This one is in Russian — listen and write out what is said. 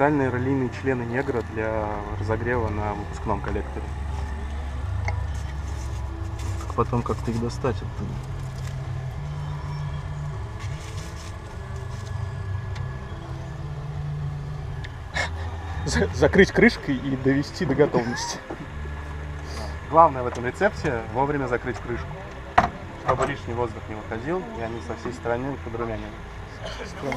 Специальные релейные члены негра для разогрева на выпускном коллекторе. Потом как-то их достать оттуда. За- Закрыть крышкой и довести до готовности. Главное в этом рецепте вовремя закрыть крышку, чтобы лишний воздух не выходил, и они со всей стороны подрумянены. Ну,